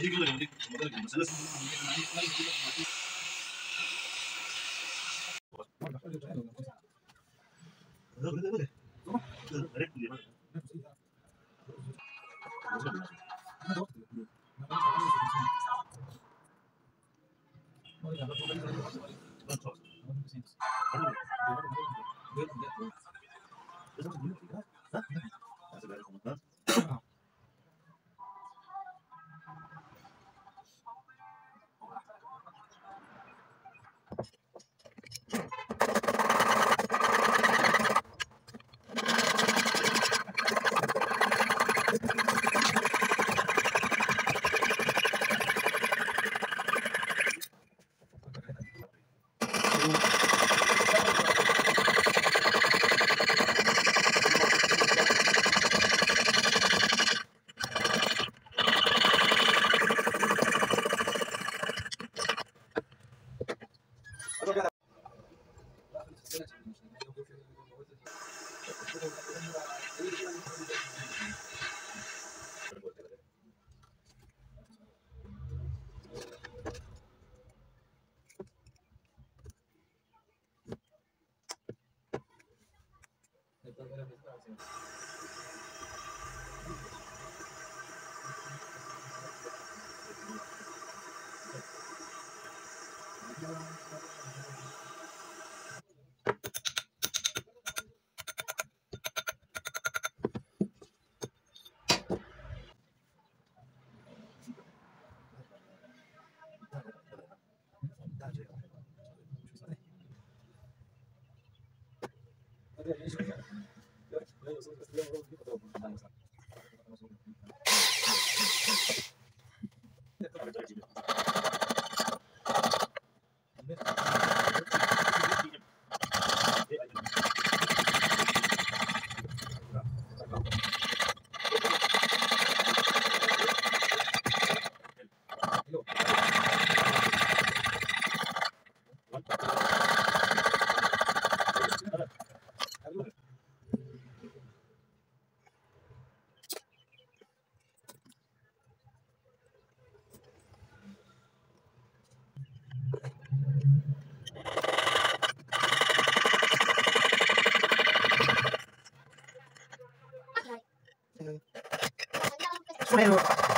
一个人的，我们这个什么，什么什么，什么什么，什么什么，什么什么，什么什么，什么什么，什么什么，什么什么，什么什么，什么什么，什么什么，什么什么，什么，xem Thank you. nosotros. それを。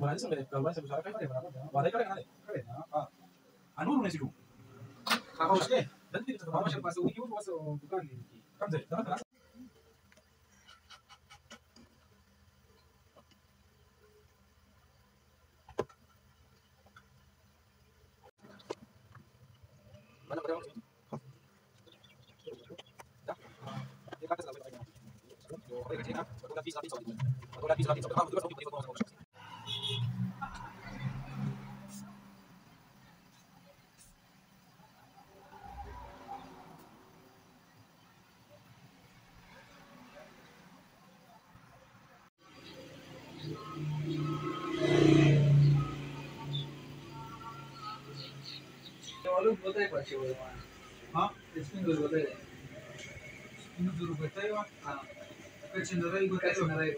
Bueno. se me gawin sa busara kay pare wala ka na Kare na. Ah. anu ne sidu Kaka usikie. dan tidak Mama terbawa shamba sasa ukiwa sasa dukani. kan zai dan kana Mana pada waktu? Dah. Dia kata sampai tanya. Yo, ada kerja kan? Aku dah bisa bisa. Aku dah bisa bisa. मालूम होता है पैसे वो हाँ। इसमें ज़रूर होता है। इसमें ज़रूर होता है? हाँ। कैसे नराई को कैसे नराई